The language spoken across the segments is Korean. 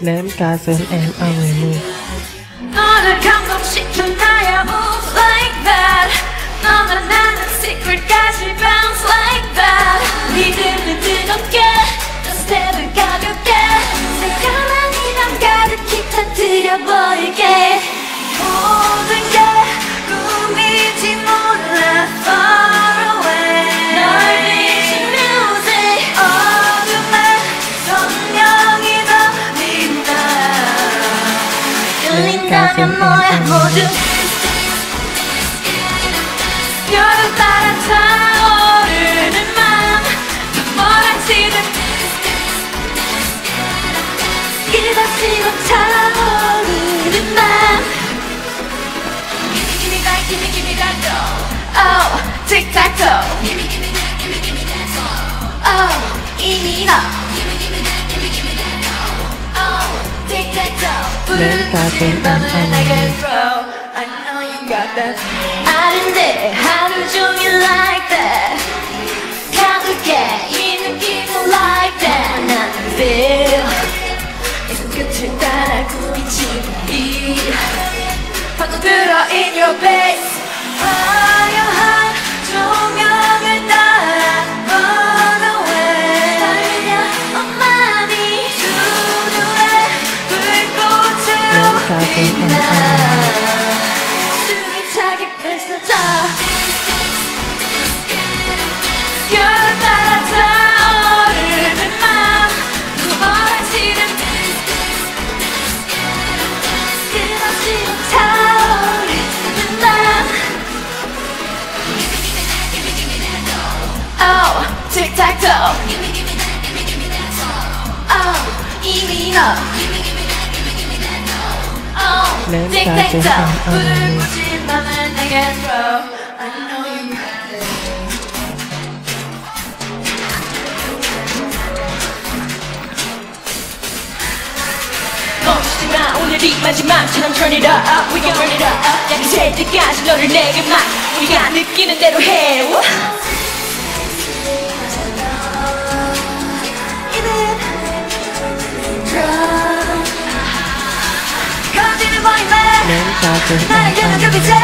Ném ca sớm em ở người mưa 너를 감동시켜 나야 move like that 너가 나는 secret까지 bounce like that 리듬을 뜨겁게 또 스텝을 가볍게 새까만 이만 가득히 터뜨려버릴게 모 끌린다면 뭐야 모두 여름 따라 타오르는 맘 몰아치듯 끝없이고 차오르는 맘 Gimme that, gimme, gimme that dough Oh, tic-tac-toe Oh, 이미 너 내 가슴 맘을 안 내게 throw I know you got that 아른데 하루 종일 like that 가볍게 이 느낌은 like that 난 feel 이 손끝을 따라 꾸미지 이 파도 들어 in your face 불꽃으로 내 가슴 빛나 숨차게 펼쳐져 여름 따라 타오르는 맘 멀어지는 끝없이 타오르는 맘 Oh, tic-tac-toe Oh, Oh, 가슴 불을 안 붙인 맘을 내게 throw I know you got it 멈추지마 오늘이 마지막처럼 turn it up We can burn it up 약이 셀 때까지 너를 내게 막 우리가 느끼는 대로 해 나를 겨눈 그안 빛에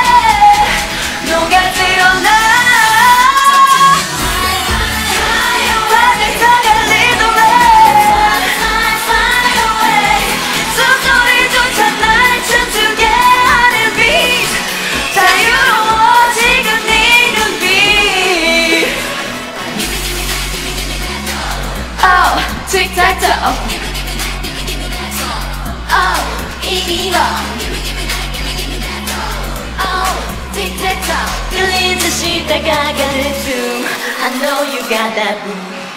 녹아들어나. 하늘에서 갈리도록 숨소리조차 날 춤추게 하는 빛 자유로워지는 네 눈빛. Oh, tic-tac-toe. Oh, 너 tic-tac-toe 끌린 듯이 다가가는 춤 I know you got that boom